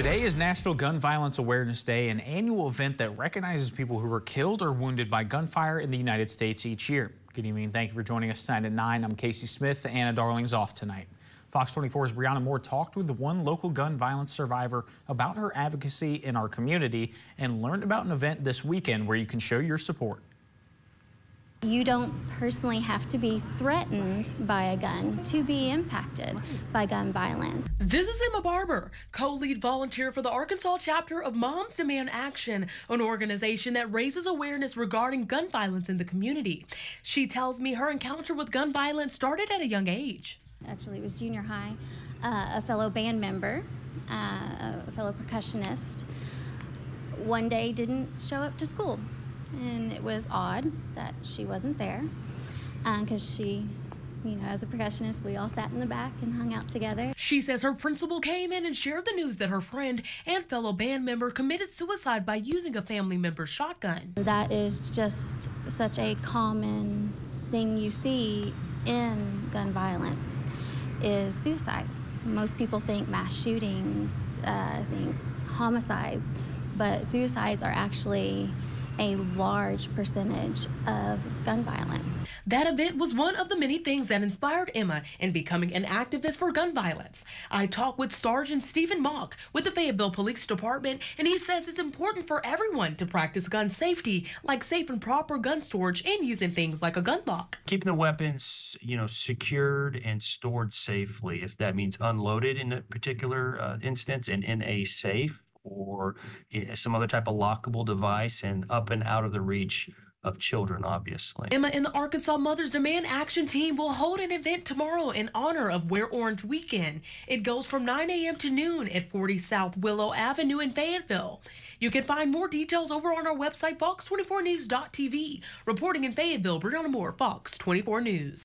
Today is National Gun Violence Awareness Day, an annual event that recognizes people who were killed or wounded by gunfire in the United States each year. Good evening. Thank you for joining us tonight at 9. I'm Casey Smith. Anna Darling's off tonight. Fox 24's Brianna Moore talked with the one local gun violence survivor about her advocacy in our community and learned about an event this weekend where you can show your support. You don't personally have to be threatened by a gun to be impacted by gun violence. This is Emma Barber, co lead volunteer for the Arkansas chapter of Moms Demand Action, an organization that raises awareness regarding gun violence in the community. She tells me her encounter with gun violence started at a young age. Actually, it was junior high. Uh, a fellow band member, uh, a fellow percussionist, one day didn't show up to school and it was odd that she wasn't there because um, she you know, as a percussionist, we all sat in the back and hung out together. She says her principal came in and shared the news that her friend and fellow band member committed suicide by using a family member's shotgun. That is just such a common thing you see in gun violence is suicide. Most people think mass shootings, uh, think homicides, but suicides are actually a large percentage of gun violence. That event was one of the many things that inspired Emma in becoming an activist for gun violence. I talked with Sergeant Stephen Mock with the Fayetteville Police Department, and he says it's important for everyone to practice gun safety, like safe and proper gun storage and using things like a gun lock. Keeping the weapons, you know, secured and stored safely. If that means unloaded in a particular uh, instance and in a safe, or some other type of lockable device and up and out of the reach of children, obviously. Emma and the Arkansas Mothers Demand Action Team will hold an event tomorrow in honor of Wear Orange Weekend. It goes from 9 a.m. to noon at 40 South Willow Avenue in Fayetteville. You can find more details over on our website, fox24news.tv. Reporting in Fayetteville, Brianna Moore, Fox 24 News.